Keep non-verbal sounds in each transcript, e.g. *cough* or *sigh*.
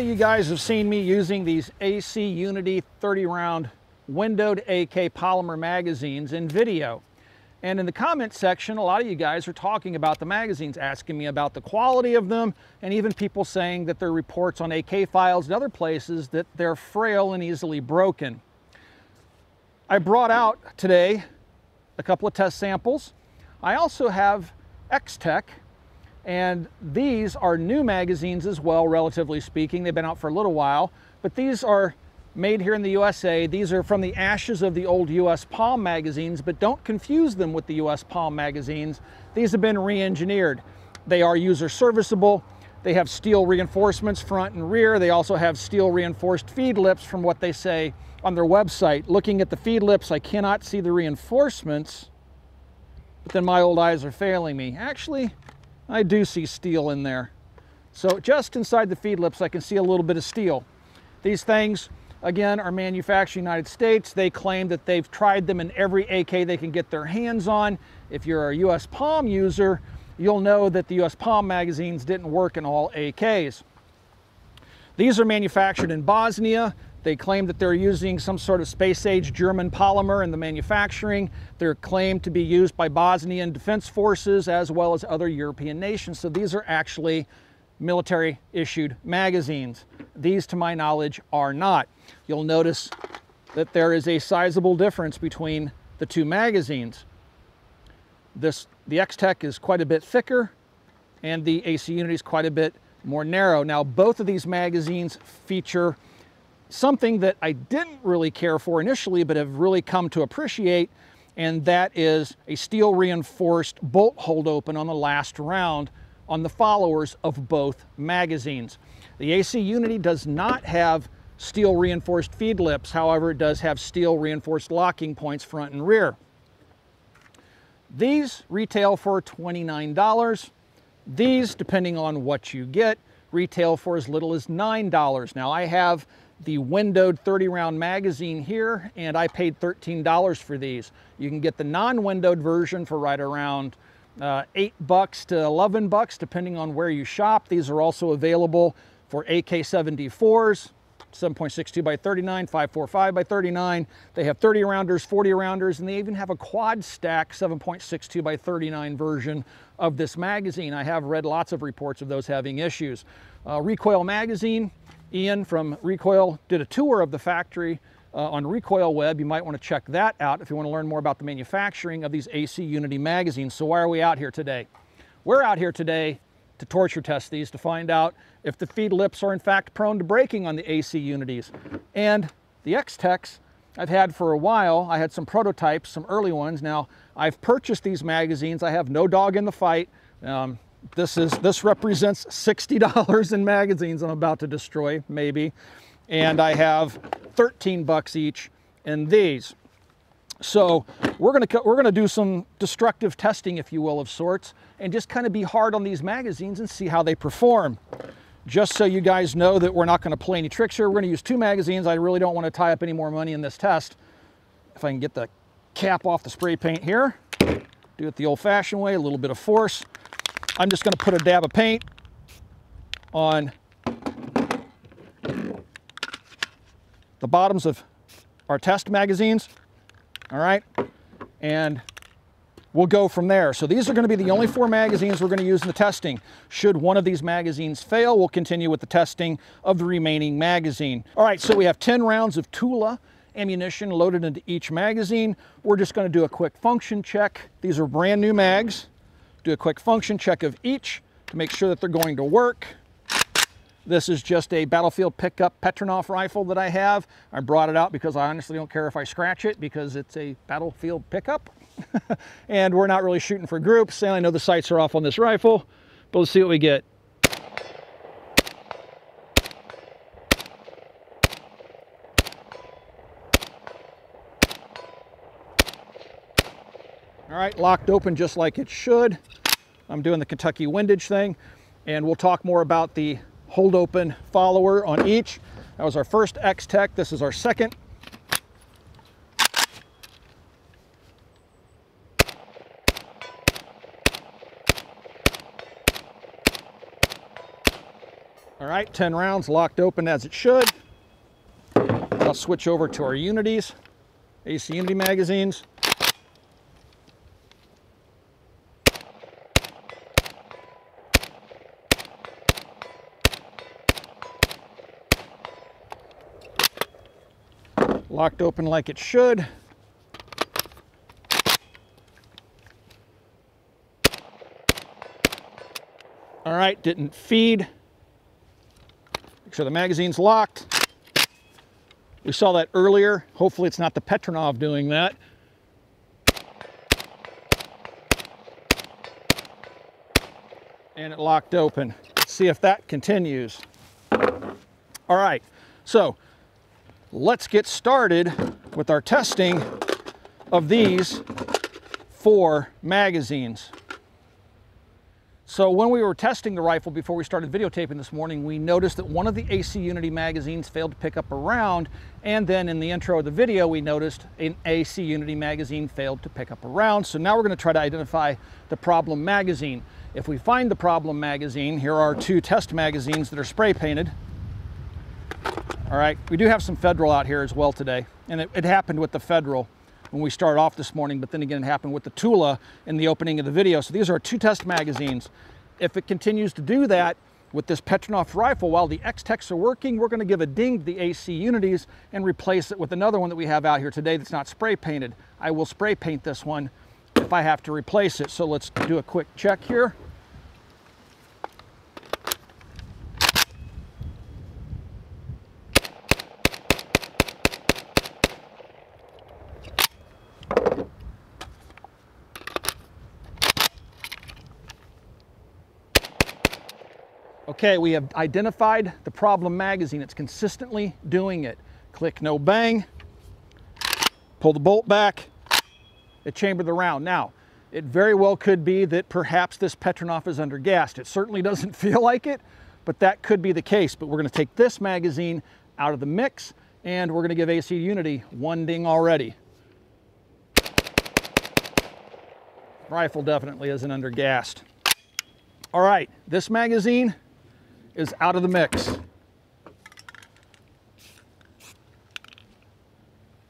Frequently, you guys have seen me using these AC Unity 30 round windowed AK polymer magazines in video. And in the comment section, a lot of you guys are talking about the magazines, asking me about the quality of them, and even people saying that there are reports on AK files and other places that they're frail and easily broken. I brought out today a couple of test samples. I also have X-Tech, and these are new magazines as well, relatively speaking. They've been out for a little while, but these are made here in the USA. These are from the ashes of the old US Palm magazines, but don't confuse them with the US Palm magazines. These have been re-engineered. They are user serviceable. They have steel reinforcements front and rear. They also have steel reinforced feed lips from what they say on their website. Looking at the feed lips, I cannot see the reinforcements, but then my old eyes are failing me. Actually, I do see steel in there. So just inside the feed lips, I can see a little bit of steel. These things, again, are manufactured in the United States. They claim that they've tried them in every AK they can get their hands on. If you're a US Palm user, you'll know that the US Palm magazines didn't work in all AKs. These are manufactured in Bosnia. They claim that they're using some sort of space age German polymer in the manufacturing. They're claimed to be used by Bosnian defense forces as well as other European nations. So these are actually military issued magazines. These, to my knowledge, are not. You'll notice that there is a sizable difference between the two magazines. This, the X-Tech is quite a bit thicker and the AC Unity is quite a bit more narrow. Now, both of these magazines feature something that I didn't really care for initially, but have really come to appreciate, and that is a steel reinforced bolt hold open on the last round on the followers of both magazines. The AC Unity does not have steel reinforced feed lips, however, it does have steel reinforced locking points front and rear. These retail for $29. These, depending on what you get, retail for as little as $9. Now I have the windowed 30 round magazine here and I paid $13 for these. You can get the non-windowed version for right around uh, 8 bucks to 11 bucks depending on where you shop. These are also available for AK-74s, 7.62 by 39, 545 by 39. They have 30 rounders, 40 rounders, and they even have a quad stack 7.62 by 39 version of this magazine. I have read lots of reports of those having issues. Uh, Recoil Magazine, Ian from Recoil did a tour of the factory uh, on Recoil Web. You might want to check that out if you want to learn more about the manufacturing of these AC Unity magazines. So why are we out here today? We're out here today to torture test these to find out if the feed lips are in fact prone to breaking on the AC Unities. And the X-Techs I've had for a while. I had some prototypes, some early ones. Now I've purchased these magazines. I have no dog in the fight. Um, this is this represents $60 in magazines I'm about to destroy, maybe. And I have 13 bucks each in these. So we're gonna, we're gonna do some destructive testing, if you will, of sorts, and just kind of be hard on these magazines and see how they perform. Just so you guys know that we're not gonna play any tricks here. We're gonna use two magazines. I really don't wanna tie up any more money in this test. If I can get the cap off the spray paint here, do it the old fashioned way, a little bit of force. I'm just going to put a dab of paint on the bottoms of our test magazines. All right. And we'll go from there. So these are going to be the only four magazines we're going to use in the testing. Should one of these magazines fail, we'll continue with the testing of the remaining magazine. All right, so we have 10 rounds of Tula ammunition loaded into each magazine. We're just going to do a quick function check. These are brand new mags do a quick function check of each to make sure that they're going to work. This is just a battlefield pickup Petronov rifle that I have. I brought it out because I honestly don't care if I scratch it because it's a battlefield pickup. *laughs* and we're not really shooting for groups. And I know the sights are off on this rifle, but let's see what we get. Right, locked open just like it should. I'm doing the Kentucky windage thing, and we'll talk more about the hold open follower on each. That was our first X-Tech. This is our second. All right, 10 rounds locked open as it should. I'll switch over to our Unities, AC Unity magazines. Locked open like it should. All right, didn't feed. Make sure the magazine's locked. We saw that earlier. Hopefully it's not the Petronov doing that. And it locked open. Let's see if that continues. All right, so let's get started with our testing of these four magazines. So when we were testing the rifle before we started videotaping this morning, we noticed that one of the AC Unity magazines failed to pick up a round. And then in the intro of the video, we noticed an AC Unity magazine failed to pick up a round. So now we're gonna try to identify the problem magazine. If we find the problem magazine, here are two test magazines that are spray painted. All right, we do have some Federal out here as well today. And it, it happened with the Federal when we started off this morning, but then again it happened with the Tula in the opening of the video. So these are two test magazines. If it continues to do that with this Petronov rifle, while the X-Techs are working, we're gonna give a ding to the AC Unities and replace it with another one that we have out here today that's not spray painted. I will spray paint this one if I have to replace it. So let's do a quick check here. Okay, we have identified the problem magazine. It's consistently doing it. Click no bang, pull the bolt back, it chambered the round. Now, it very well could be that perhaps this Petronov is undergassed. It certainly *laughs* doesn't feel like it, but that could be the case. But we're gonna take this magazine out of the mix and we're gonna give AC Unity one ding already. Rifle definitely isn't undergassed. All right, this magazine is out of the mix.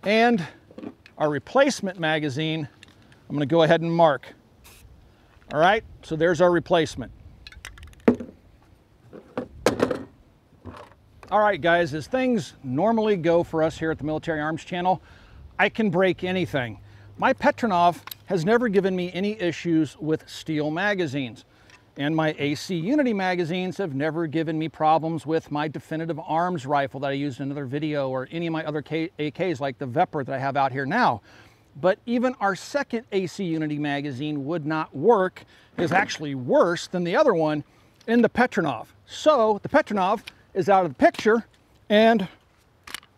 And our replacement magazine, I'm gonna go ahead and mark. All right, so there's our replacement. All right, guys, as things normally go for us here at the Military Arms Channel, I can break anything. My Petronov has never given me any issues with steel magazines. And my AC Unity magazines have never given me problems with my definitive arms rifle that I used in another video or any of my other AKs like the Vepr that I have out here now. But even our second AC Unity magazine would not work, is actually worse than the other one in the Petronov. So the Petronov is out of the picture and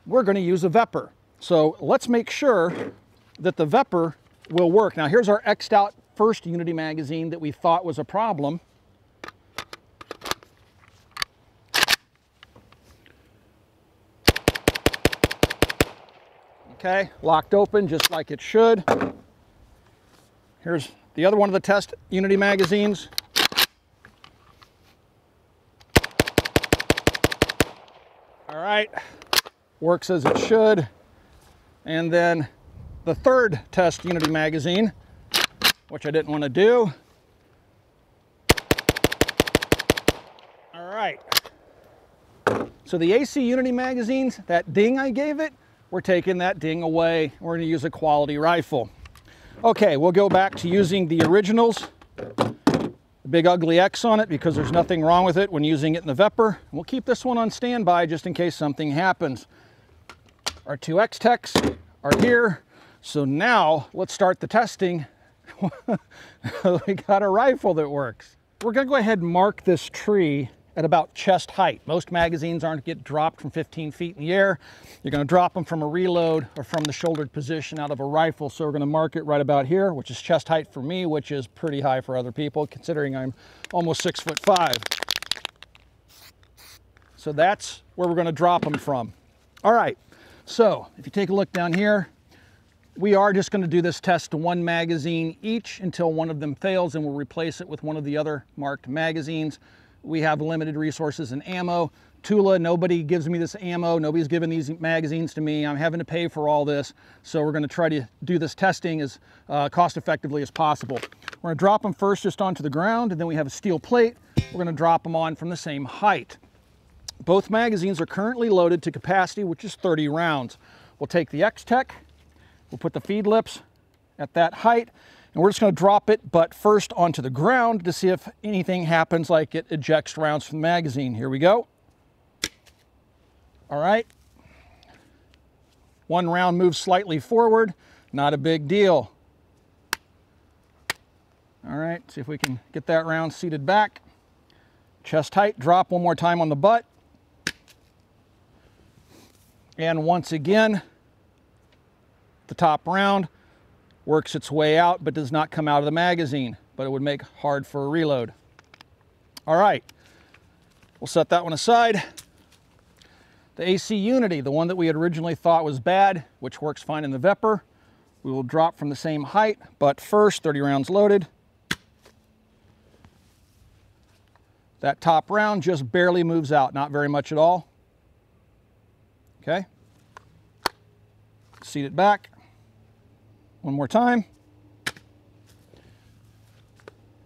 we're gonna use a Vepr. So let's make sure that the Vepr will work. Now here's our X'd out first Unity magazine that we thought was a problem. Okay, locked open just like it should. Here's the other one of the test Unity magazines. All right, works as it should. And then the third test Unity magazine, which I didn't want to do. All right. So the AC Unity magazines, that ding I gave it, we're taking that ding away. We're gonna use a quality rifle. Okay, we'll go back to using the originals, the big ugly X on it because there's nothing wrong with it when using it in the Vepr. We'll keep this one on standby just in case something happens. Our two X-Techs are here. So now let's start the testing. *laughs* we got a rifle that works. We're gonna go ahead and mark this tree at about chest height. Most magazines aren't get dropped from 15 feet in the air. You're gonna drop them from a reload or from the shouldered position out of a rifle. So we're gonna mark it right about here, which is chest height for me, which is pretty high for other people, considering I'm almost six foot five. So that's where we're gonna drop them from. All right, so if you take a look down here, we are just going to do this test to one magazine each until one of them fails and we'll replace it with one of the other marked magazines. We have limited resources and ammo. Tula, nobody gives me this ammo. Nobody's giving these magazines to me. I'm having to pay for all this. So we're gonna try to do this testing as uh, cost effectively as possible. We're gonna drop them first just onto the ground and then we have a steel plate. We're gonna drop them on from the same height. Both magazines are currently loaded to capacity, which is 30 rounds. We'll take the X-Tech, we'll put the feed lips at that height, and we're just gonna drop it, but first onto the ground to see if anything happens like it ejects rounds from the magazine. Here we go. All right. One round moves slightly forward, not a big deal. All right, see if we can get that round seated back. Chest tight, drop one more time on the butt. And once again, the top round works its way out, but does not come out of the magazine, but it would make hard for a reload. All right, we'll set that one aside. The AC Unity, the one that we had originally thought was bad, which works fine in the Vepr, we will drop from the same height, but first 30 rounds loaded. That top round just barely moves out, not very much at all. Okay. Seat it back. One more time.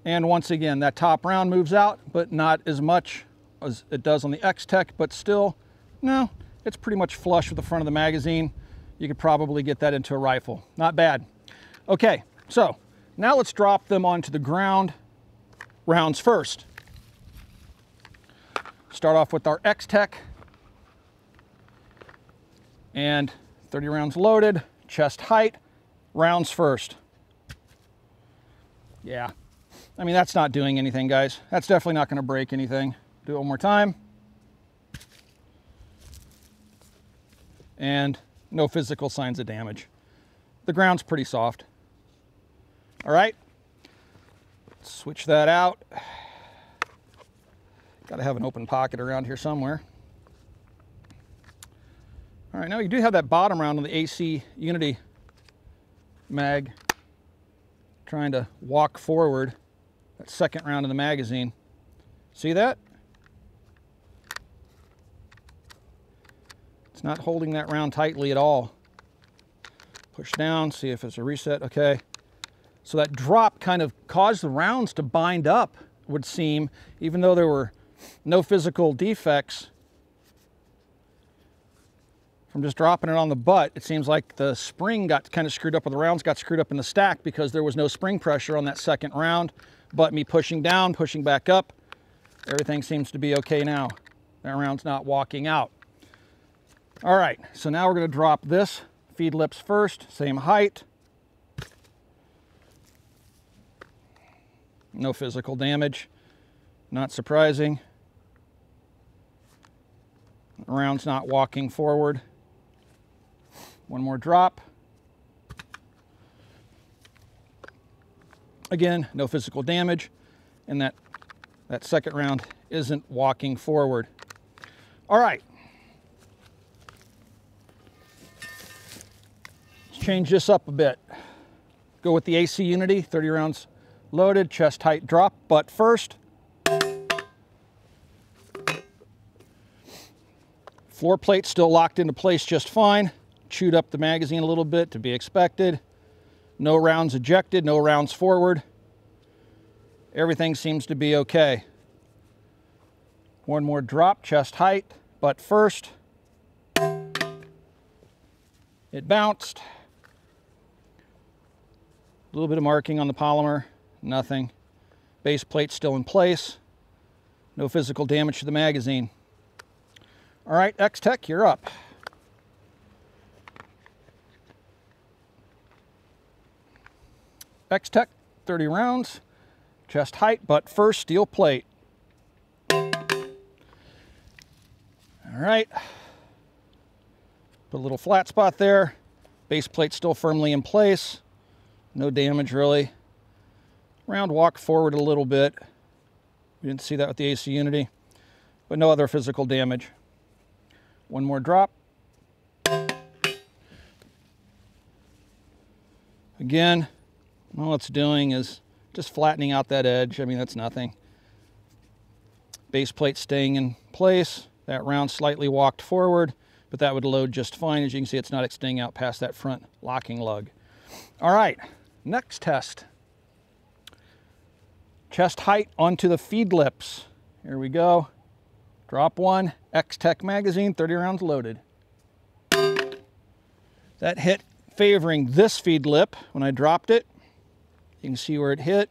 And once again, that top round moves out, but not as much as it does on the X-Tech, but still no, it's pretty much flush with the front of the magazine. You could probably get that into a rifle. Not bad. Okay, so now let's drop them onto the ground rounds first. Start off with our X-Tech. And 30 rounds loaded, chest height, rounds first. Yeah, I mean, that's not doing anything, guys. That's definitely not gonna break anything. Do it one more time. and no physical signs of damage. The ground's pretty soft. All right, switch that out. Got to have an open pocket around here somewhere. All right, now you do have that bottom round on the AC Unity mag trying to walk forward that second round of the magazine. See that? It's not holding that round tightly at all. Push down, see if it's a reset, okay. So that drop kind of caused the rounds to bind up, would seem, even though there were no physical defects. From just dropping it on the butt, it seems like the spring got kind of screwed up, or the rounds got screwed up in the stack because there was no spring pressure on that second round. But me pushing down, pushing back up, everything seems to be okay now. That round's not walking out. All right, so now we're gonna drop this feed lips first, same height. No physical damage, not surprising. Round's not walking forward. One more drop. Again, no physical damage, and that, that second round isn't walking forward. All right, Let's change this up a bit. Go with the AC Unity, 30 rounds loaded, chest height drop, butt first. Floor plate still locked into place just fine. Chewed up the magazine a little bit to be expected. No rounds ejected, no rounds forward. Everything seems to be okay. One more drop, chest height, but first. It bounced. A little bit of marking on the polymer, nothing. Base plate still in place. No physical damage to the magazine. All right, X-Tech, you're up. X-Tech, 30 rounds, chest height, butt first, steel plate. All right, put a little flat spot there. Base plate still firmly in place. No damage really. Round walk forward a little bit. We didn't see that with the AC Unity, but no other physical damage. One more drop. Again, all it's doing is just flattening out that edge. I mean, that's nothing. Base plate staying in place. That round slightly walked forward, but that would load just fine. As you can see, it's not extending out past that front locking lug. All right, next test. Chest height onto the feed lips. Here we go. Drop one, X-Tech magazine, 30 rounds loaded. That hit favoring this feed lip when I dropped it. You can see where it hit.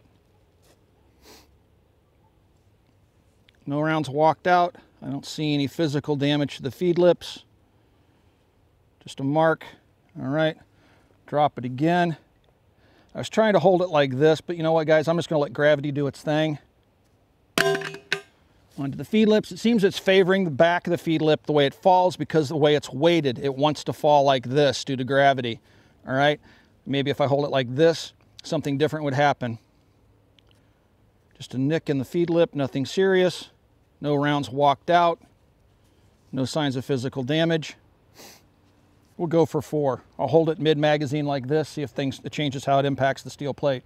No rounds walked out. I don't see any physical damage to the feed lips. Just a mark. All right, drop it again. I was trying to hold it like this, but you know what, guys? I'm just going to let gravity do its thing. Onto the feed lips. It seems it's favoring the back of the feed lip the way it falls because the way it's weighted, it wants to fall like this due to gravity. All right? Maybe if I hold it like this, something different would happen. Just a nick in the feed lip, nothing serious. No rounds walked out. No signs of physical damage. We'll go for four. I'll hold it mid-magazine like this, see if things it changes how it impacts the steel plate.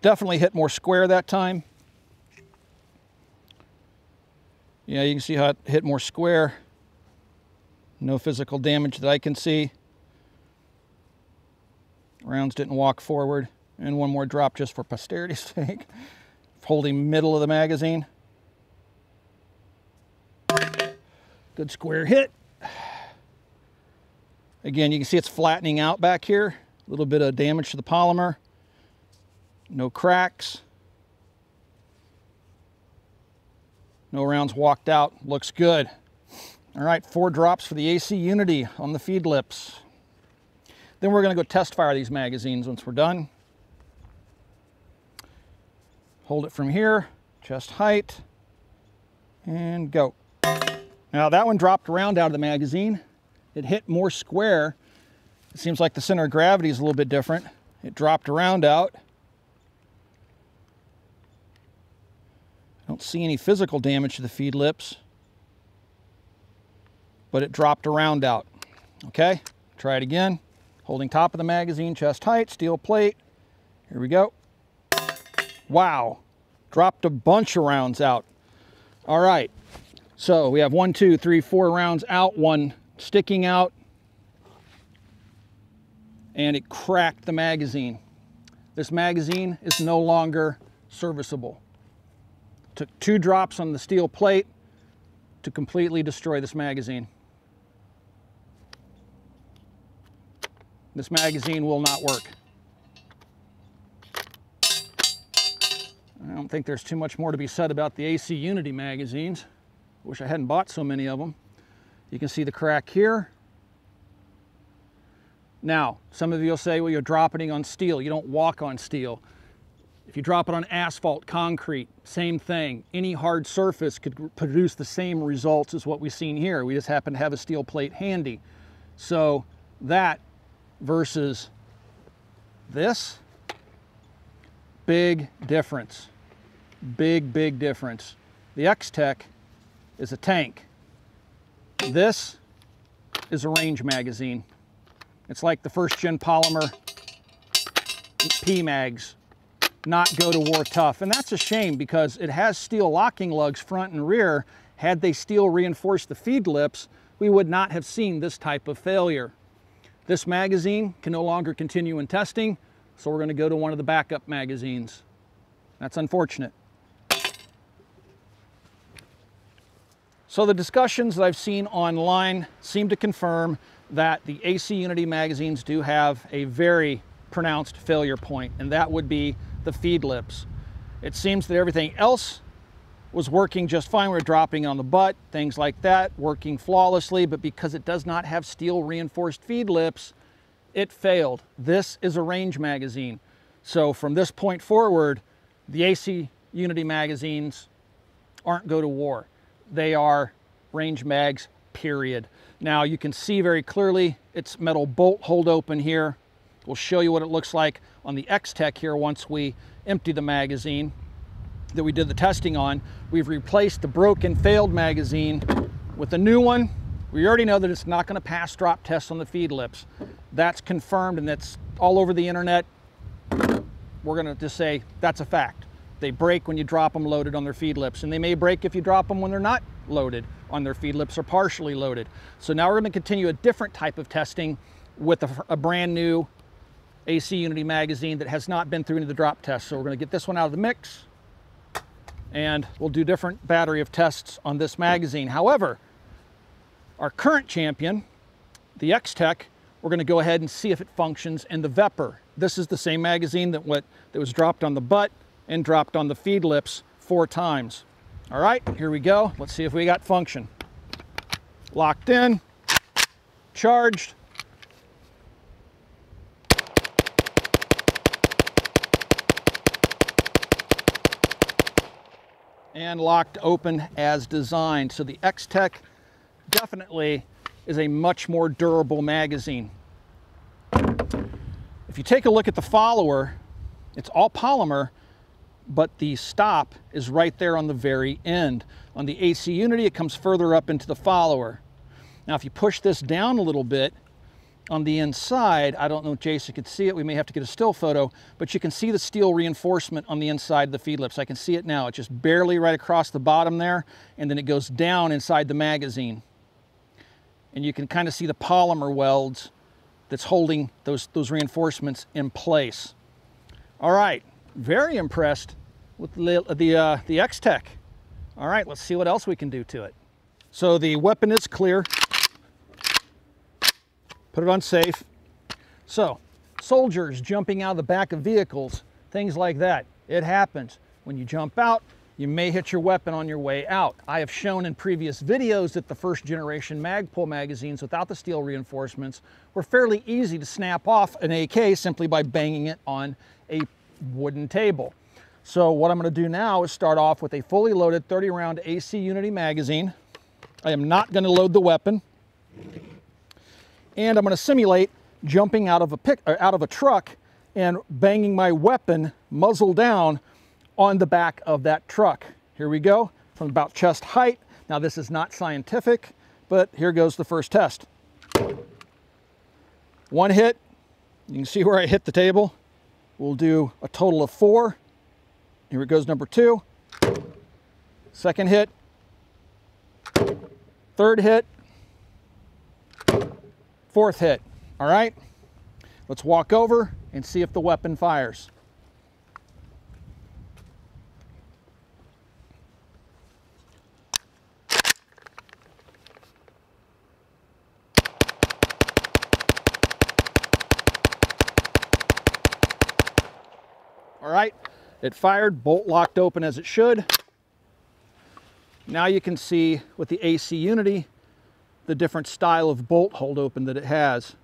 Definitely hit more square that time. Yeah, you can see how it hit more square. No physical damage that I can see. Rounds didn't walk forward. And one more drop just for posterity's *laughs* sake. Holding middle of the magazine. Good square hit. Again, you can see it's flattening out back here. A little bit of damage to the polymer. No cracks. No rounds walked out. Looks good. All right, four drops for the AC Unity on the feed lips. Then we're going to go test fire these magazines once we're done. Hold it from here, chest height, and go. Now that one dropped around out of the magazine. It hit more square. It seems like the center of gravity is a little bit different. It dropped around out. I don't see any physical damage to the feed lips, but it dropped around out. Okay, try it again. Holding top of the magazine, chest height, steel plate. Here we go. Wow, dropped a bunch of rounds out. All right, so we have one, two, three, four rounds out, one sticking out, and it cracked the magazine. This magazine is no longer serviceable. Took two drops on the steel plate to completely destroy this magazine. This magazine will not work. I don't think there's too much more to be said about the AC Unity magazines. Wish I hadn't bought so many of them. You can see the crack here. Now, some of you will say, well, you're dropping on steel. You don't walk on steel. If you drop it on asphalt, concrete, same thing. Any hard surface could produce the same results as what we've seen here. We just happen to have a steel plate handy. So that versus this, big difference. Big, big difference. The X-Tech is a tank. This is a range magazine. It's like the first gen polymer P-Mags, not go to war tough. And that's a shame because it has steel locking lugs front and rear. Had they steel reinforced the feed lips, we would not have seen this type of failure. This magazine can no longer continue in testing, so we're gonna go to one of the backup magazines. That's unfortunate. So the discussions that I've seen online seem to confirm that the AC Unity magazines do have a very pronounced failure point, and that would be the feed lips. It seems that everything else was working just fine. We're dropping on the butt, things like that, working flawlessly, but because it does not have steel reinforced feed lips, it failed. This is a range magazine. So from this point forward, the AC Unity magazines aren't go to war they are range mags, period. Now you can see very clearly it's metal bolt hold open here. We'll show you what it looks like on the X-Tech here once we empty the magazine that we did the testing on. We've replaced the broken failed magazine with a new one. We already know that it's not gonna pass drop tests on the feed lips. That's confirmed and that's all over the internet. We're gonna just say that's a fact. They break when you drop them loaded on their feed lips, and they may break if you drop them when they're not loaded on their feed lips or partially loaded. So now we're going to continue a different type of testing with a, a brand new AC Unity magazine that has not been through any of the drop tests. So we're going to get this one out of the mix and we'll do different battery of tests on this magazine. However, our current champion, the X-Tech, we're going to go ahead and see if it functions in the Vepr. This is the same magazine that, what, that was dropped on the butt and dropped on the feed lips four times. All right, here we go. Let's see if we got function. Locked in, charged. And locked open as designed. So the X-Tech definitely is a much more durable magazine. If you take a look at the follower, it's all polymer, but the stop is right there on the very end. On the AC Unity, it comes further up into the follower. Now, if you push this down a little bit on the inside, I don't know if Jason could see it, we may have to get a still photo, but you can see the steel reinforcement on the inside of the feed lips. I can see it now. It's just barely right across the bottom there, and then it goes down inside the magazine. And you can kind of see the polymer welds that's holding those, those reinforcements in place. All right, very impressed with the, the, uh, the X-Tech. All right, let's see what else we can do to it. So the weapon is clear. Put it on safe. So, soldiers jumping out of the back of vehicles, things like that. It happens. When you jump out, you may hit your weapon on your way out. I have shown in previous videos that the first generation Magpul magazines without the steel reinforcements were fairly easy to snap off an AK simply by banging it on a wooden table. So what I'm going to do now is start off with a fully loaded 30 round AC Unity magazine. I am not going to load the weapon. And I'm going to simulate jumping out of a pick, uh, out of a truck and banging my weapon muzzle down on the back of that truck. Here we go from about chest height. Now this is not scientific, but here goes the first test. One hit, you can see where I hit the table. We'll do a total of four. Here it goes, number two. Second hit. Third hit. Fourth hit. All right? Let's walk over and see if the weapon fires. All right, it fired, bolt locked open as it should. Now you can see with the AC Unity, the different style of bolt hold open that it has.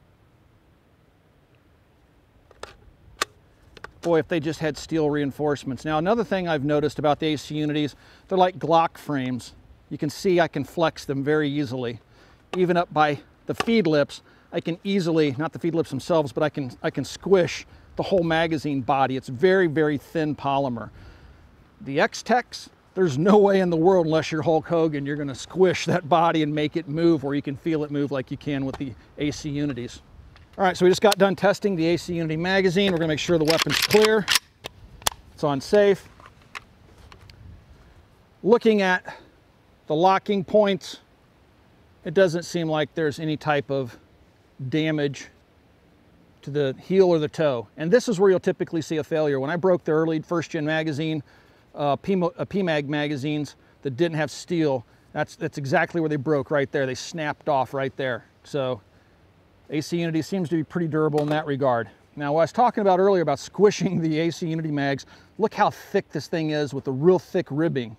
Boy, if they just had steel reinforcements. Now, another thing I've noticed about the AC Unities, they're like Glock frames. You can see I can flex them very easily. Even up by the feed lips, I can easily, not the feed lips themselves, but I can, I can squish the whole magazine body. It's very, very thin polymer. The X-Techs, there's no way in the world, unless you're Hulk Hogan, you're gonna squish that body and make it move where you can feel it move like you can with the AC Unities. All right, so we just got done testing the AC Unity magazine. We're gonna make sure the weapon's clear. It's on safe. Looking at the locking points, it doesn't seem like there's any type of damage to the heel or the toe. And this is where you'll typically see a failure. When I broke the early first gen magazine, uh, PMAG uh, magazines that didn't have steel, that's, that's exactly where they broke right there. They snapped off right there. So AC Unity seems to be pretty durable in that regard. Now, what I was talking about earlier about squishing *laughs* the AC Unity mags, look how thick this thing is with the real thick ribbing.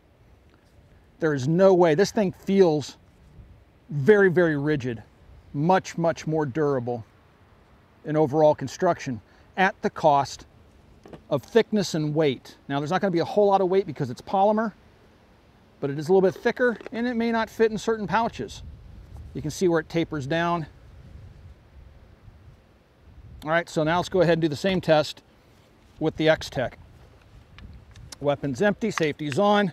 There is no way, this thing feels very, very rigid, much, much more durable in overall construction at the cost of thickness and weight. Now there's not going to be a whole lot of weight because it's polymer, but it is a little bit thicker and it may not fit in certain pouches. You can see where it tapers down. All right, so now let's go ahead and do the same test with the X-Tech. Weapon's empty, safety's on,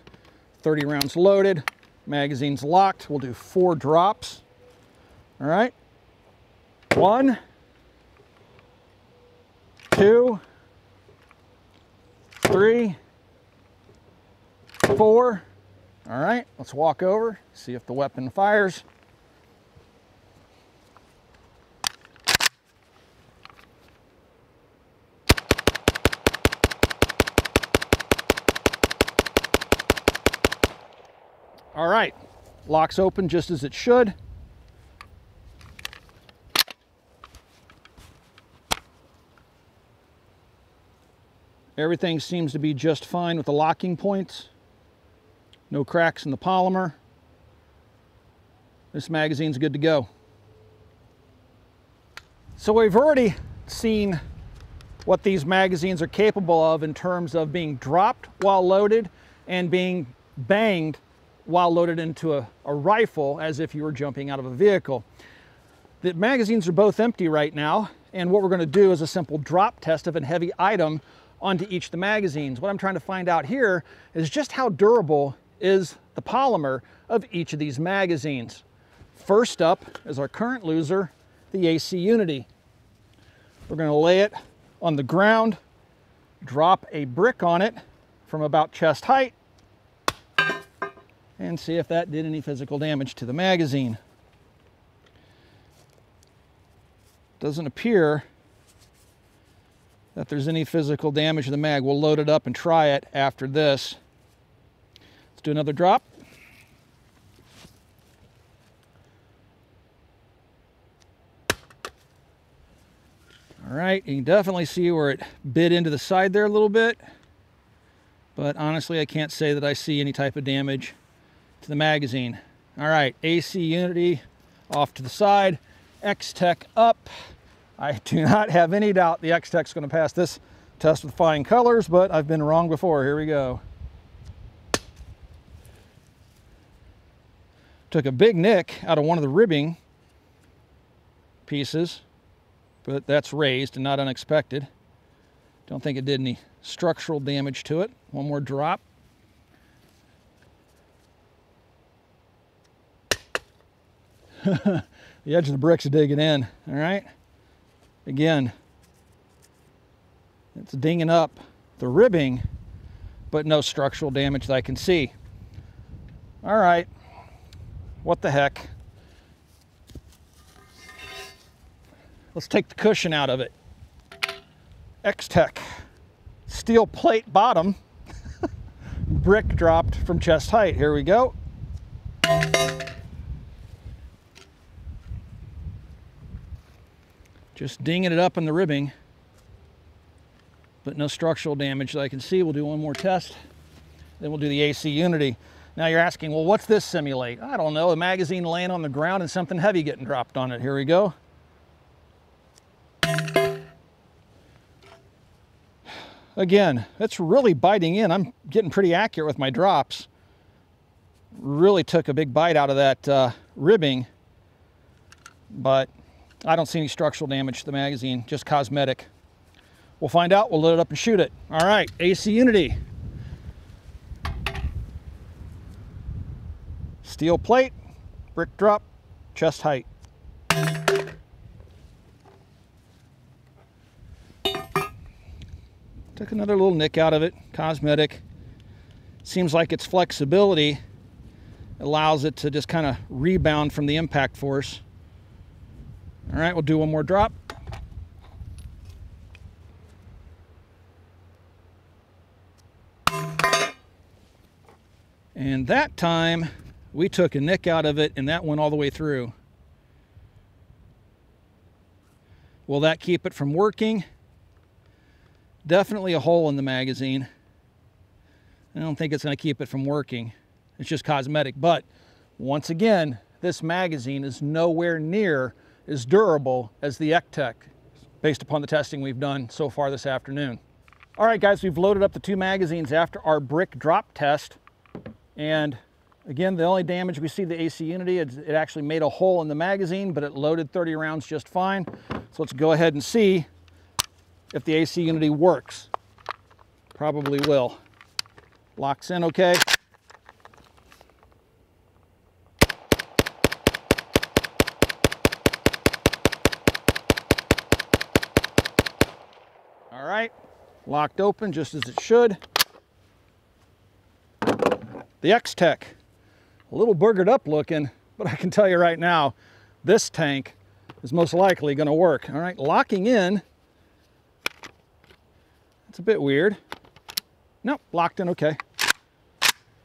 30 rounds loaded, magazine's locked. We'll do four drops. All right, one, two, three, four. All right, let's walk over, see if the weapon fires. All right, locks open just as it should. Everything seems to be just fine with the locking points. No cracks in the polymer. This magazine's good to go. So we've already seen what these magazines are capable of in terms of being dropped while loaded and being banged while loaded into a, a rifle as if you were jumping out of a vehicle. The magazines are both empty right now, and what we're going to do is a simple drop test of a heavy item onto each of the magazines. What I'm trying to find out here is just how durable is the polymer of each of these magazines. First up is our current loser, the AC Unity. We're going to lay it on the ground, drop a brick on it from about chest height, and see if that did any physical damage to the magazine. Doesn't appear that there's any physical damage to the mag. We'll load it up and try it after this. Let's do another drop. All right, you can definitely see where it bit into the side there a little bit, but honestly, I can't say that I see any type of damage to the magazine. All right, AC Unity off to the side, X-Tech up. I do not have any doubt the X-Tech's going to pass this test with flying colors, but I've been wrong before. Here we go. Took a big nick out of one of the ribbing pieces, but that's raised and not unexpected. Don't think it did any structural damage to it. One more drop. *laughs* the edge of the brick's are digging in, all right? Again, it's dinging up the ribbing, but no structural damage that I can see. All right, what the heck? Let's take the cushion out of it. X-Tech, steel plate bottom, *laughs* brick dropped from chest height. Here we go. Just dinging it up in the ribbing, but no structural damage that I can see. We'll do one more test, then we'll do the AC Unity. Now you're asking, well, what's this simulate? I don't know, a magazine laying on the ground and something heavy getting dropped on it. Here we go. Again, that's really biting in. I'm getting pretty accurate with my drops. Really took a big bite out of that uh, ribbing, but I don't see any structural damage to the magazine, just cosmetic. We'll find out, we'll load it up and shoot it. All right, AC Unity. Steel plate, brick drop, chest height. Took another little nick out of it, cosmetic. Seems like its flexibility allows it to just kind of rebound from the impact force. All right, we'll do one more drop. And that time, we took a nick out of it and that went all the way through. Will that keep it from working? Definitely a hole in the magazine. I don't think it's going to keep it from working. It's just cosmetic. But once again, this magazine is nowhere near as durable as the X-Tech based upon the testing we've done so far this afternoon. All right, guys, we've loaded up the two magazines after our brick drop test. And again, the only damage we see the AC Unity, it actually made a hole in the magazine, but it loaded 30 rounds just fine. So let's go ahead and see if the AC Unity works. Probably will. Locks in okay. Locked open just as it should. The X-Tech, a little burgered up looking, but I can tell you right now, this tank is most likely gonna work. All right, locking in, it's a bit weird. Nope, locked in okay.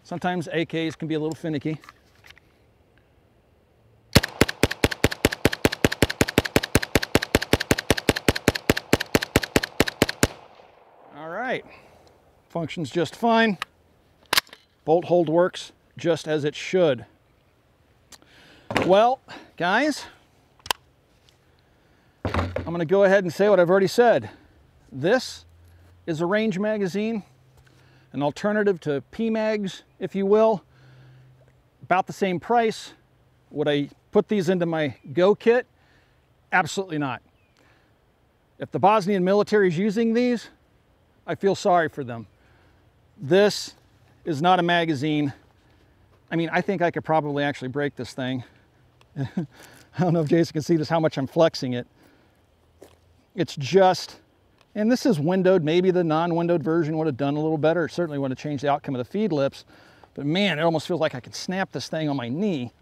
Sometimes AKs can be a little finicky. All right, functions just fine. Bolt hold works just as it should. Well, guys, I'm going to go ahead and say what I've already said. This is a range magazine, an alternative to PMags, if you will. About the same price. Would I put these into my Go kit? Absolutely not. If the Bosnian military is using these, I feel sorry for them. This is not a magazine. I mean, I think I could probably actually break this thing. *laughs* I don't know if Jason can see this, how much I'm flexing it. It's just, and this is windowed. Maybe the non-windowed version would have done a little better. It certainly would have changed the outcome of the feed lips. But man, it almost feels like I could snap this thing on my knee.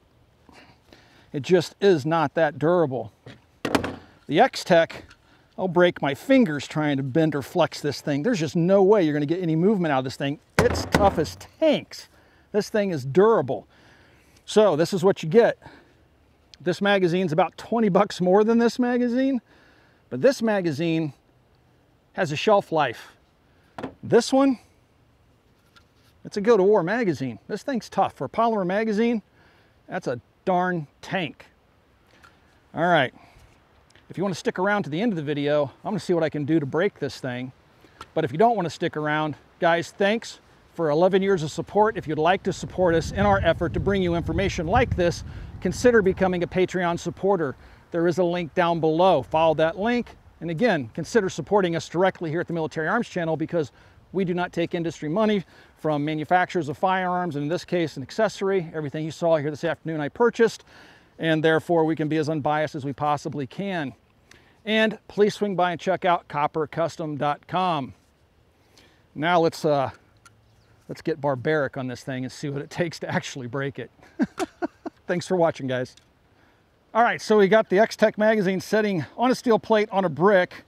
It just is not that durable. The X-Tech, I'll break my fingers trying to bend or flex this thing. There's just no way you're gonna get any movement out of this thing. It's tough as tanks. This thing is durable. So this is what you get. This magazine's about 20 bucks more than this magazine, but this magazine has a shelf life. This one, it's a go to war magazine. This thing's tough. For a polymer magazine, that's a darn tank. All right, if you want to stick around to the end of the video, I'm going to see what I can do to break this thing. But if you don't want to stick around, guys, thanks for 11 years of support. If you'd like to support us in our effort to bring you information like this, consider becoming a Patreon supporter. There is a link down below. Follow that link. And again, consider supporting us directly here at the Military Arms Channel because we do not take industry money from manufacturers of firearms, and in this case, an accessory. Everything you saw here this afternoon I purchased and therefore we can be as unbiased as we possibly can. And please swing by and check out coppercustom.com. Now let's uh, let's get barbaric on this thing and see what it *laughs* takes to actually break it. *laughs* Thanks for watching, guys. All right, so we got the X-Tech magazine setting on a steel plate on a brick,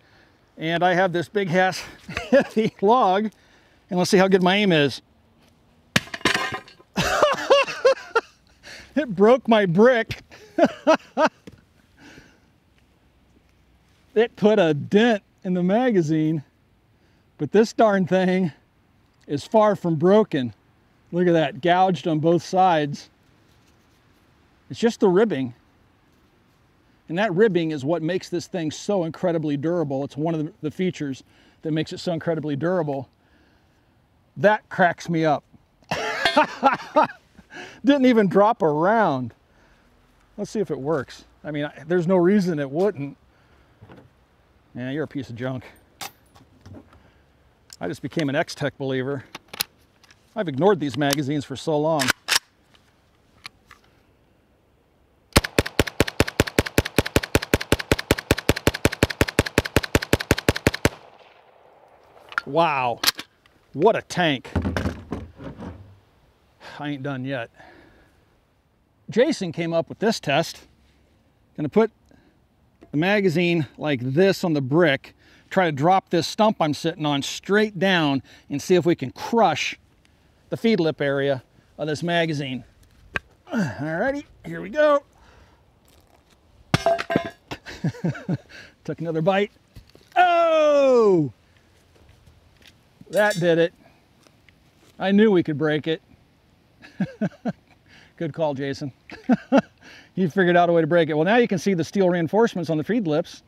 and I have this big ass *laughs* heavy log, and let's see how good my aim is. *laughs* it broke my brick. *laughs* it put a dent in the magazine, but this darn thing is far from broken. Look at that, gouged on both sides. It's just the ribbing. And that ribbing is what makes this thing so incredibly durable. It's one of the features that makes it so incredibly durable. That cracks me up. *laughs* Didn't even drop around. Let's see if it works. I mean, there's no reason it wouldn't. Yeah, you're a piece of junk. I just became an X-Tech believer. I've ignored these magazines for so long. Wow, what a tank. I ain't done yet. Jason came up with this test. Gonna put the magazine like this on the brick, try to drop this stump I'm sitting on straight down and see if we can crush the feed lip area of this magazine. *clears throat* Alrighty, here we go. *laughs* Took another bite. Oh! That did it. I knew we could break it. *laughs* Good call, Jason. *laughs* you figured out a way to break it. Well, now you can see the steel reinforcements on the feed lips.